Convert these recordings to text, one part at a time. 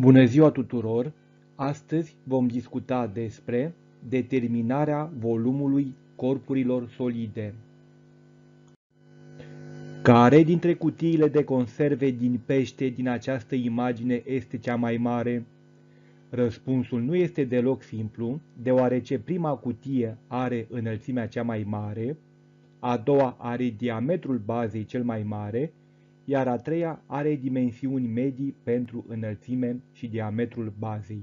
Bună ziua tuturor! Astăzi vom discuta despre determinarea volumului corpurilor solide. Care dintre cutiile de conserve din pește din această imagine este cea mai mare? Răspunsul nu este deloc simplu, deoarece prima cutie are înălțimea cea mai mare, a doua are diametrul bazei cel mai mare iar a treia are dimensiuni medii pentru înălțime și diametrul bazei.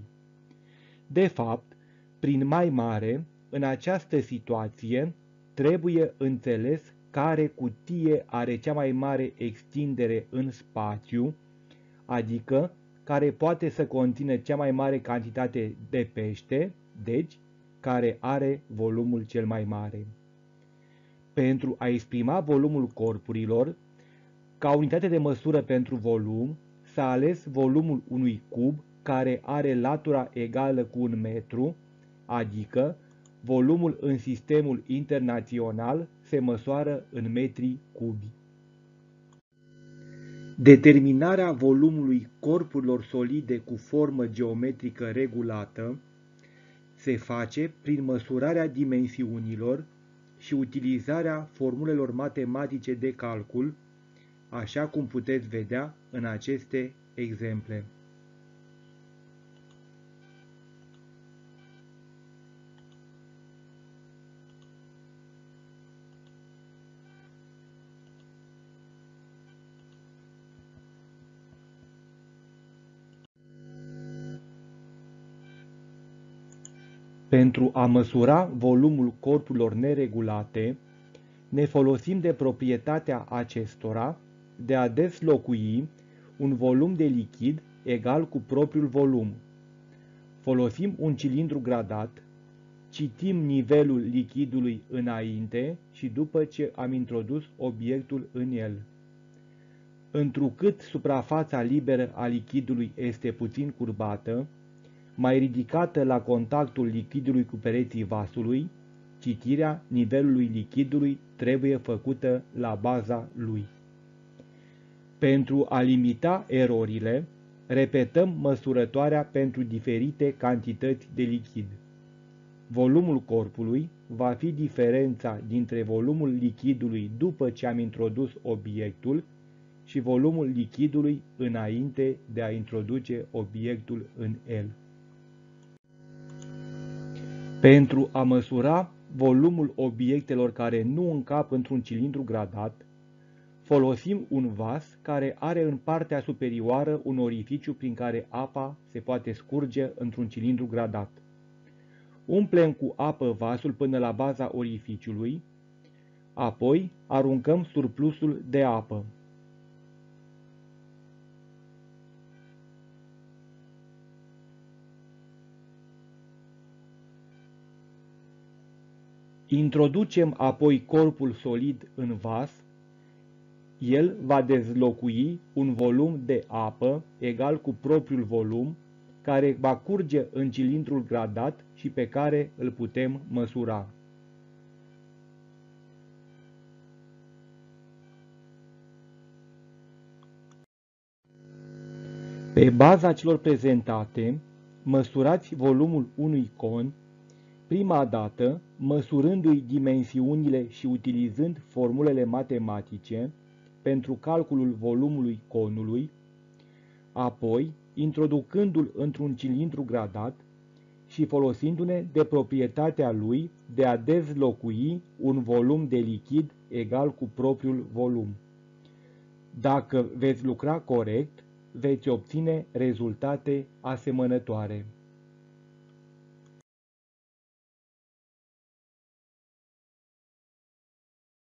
De fapt, prin mai mare, în această situație, trebuie înțeles care cutie are cea mai mare extindere în spațiu, adică care poate să conțină cea mai mare cantitate de pește, deci care are volumul cel mai mare. Pentru a exprima volumul corpurilor, ca unitate de măsură pentru volum, s-a ales volumul unui cub care are latura egală cu un metru, adică volumul în sistemul internațional se măsoară în metri cubi. Determinarea volumului corpurilor solide cu formă geometrică regulată se face prin măsurarea dimensiunilor și utilizarea formulelor matematice de calcul așa cum puteți vedea în aceste exemple. Pentru a măsura volumul corpurilor neregulate, ne folosim de proprietatea acestora de a deslocui un volum de lichid egal cu propriul volum. Folosim un cilindru gradat, citim nivelul lichidului înainte și după ce am introdus obiectul în el. Întrucât suprafața liberă a lichidului este puțin curbată, mai ridicată la contactul lichidului cu pereții vasului, citirea nivelului lichidului trebuie făcută la baza lui. Pentru a limita erorile, repetăm măsurătoarea pentru diferite cantități de lichid. Volumul corpului va fi diferența dintre volumul lichidului după ce am introdus obiectul și volumul lichidului înainte de a introduce obiectul în el. Pentru a măsura volumul obiectelor care nu încap într-un cilindru gradat, Folosim un vas care are în partea superioară un orificiu prin care apa se poate scurge într-un cilindru gradat. Umplem cu apă vasul până la baza orificiului, apoi aruncăm surplusul de apă. Introducem apoi corpul solid în vas el va dezlocui un volum de apă egal cu propriul volum, care va curge în cilindrul gradat și pe care îl putem măsura. Pe baza celor prezentate, măsurați volumul unui con, prima dată măsurându-i dimensiunile și utilizând formulele matematice, pentru calculul volumului conului, apoi introducându-l într-un cilindru gradat și folosindu-ne de proprietatea lui de a dezlocui un volum de lichid egal cu propriul volum. Dacă veți lucra corect, veți obține rezultate asemănătoare.